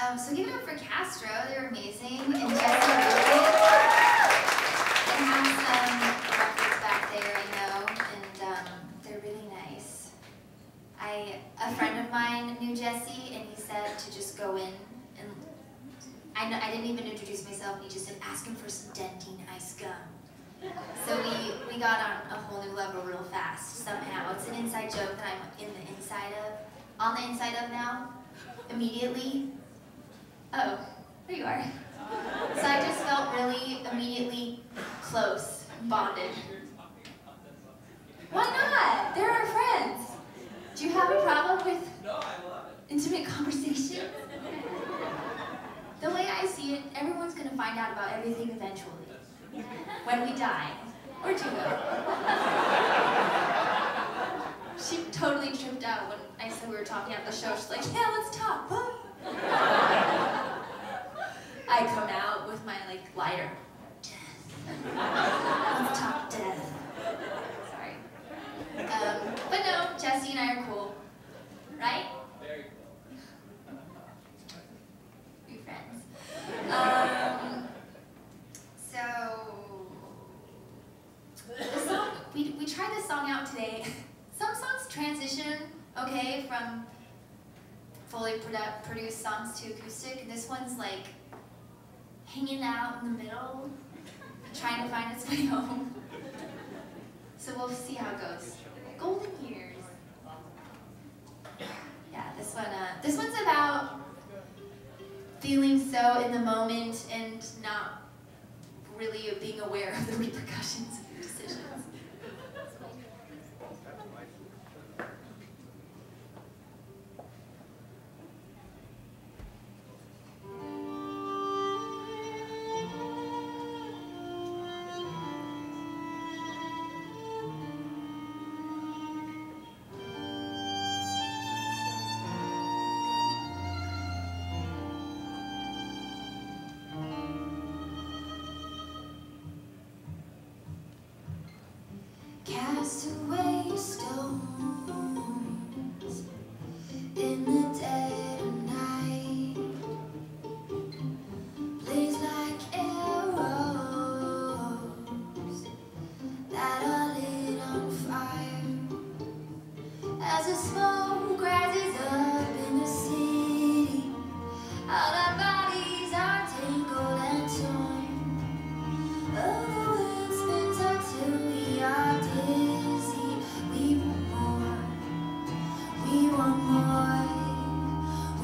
Um, so give it up for Castro. They're amazing. And Jesse Rubin. They have some records back there, I know, and um, they're really nice. I a friend of mine knew Jesse, and he said to just go in and I, know, I didn't even introduce myself, and he just said, ask him for some Dentyne Ice gum. So we, we got on a whole new level real fast, somehow. It's an inside joke that I'm in the inside of, on the inside of now, immediately. Oh, there you are. So I just felt really immediately close, bonded. Why not? They're our friends. Do you have a problem with intimate conversation? The way I see it, everyone's gonna find out about everything eventually. When we die. Or do She totally tripped out when I said we were talking at the show. She's like, yeah, let's talk. I come out with my like lighter. Death. let's talk death. Sorry. Um, but no, Jesse and I are cool. Right? Very cool. Be friends. Um, so, the song, we, we tried this song out today. Some songs transition, okay, from fully produ- produced songs to acoustic. This one's like hanging out in the middle, trying to find its way home. So we'll see how it goes. Golden years. Yeah, this one. Uh, this one's about feeling so in the moment and not really being aware of the repercussions of your decisions. Cast away stones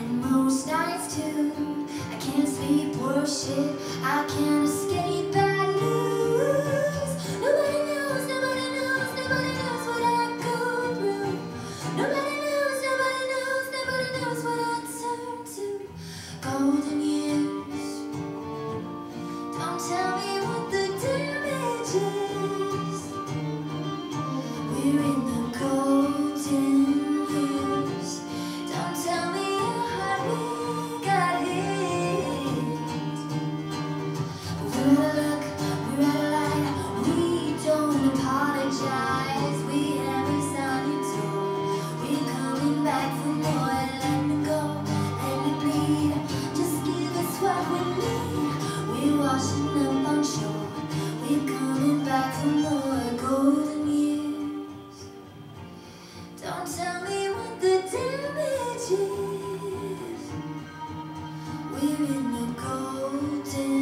and most nights too. I can't sleep, worship, I can't escape Don't tell me what the damage is. We're in the golden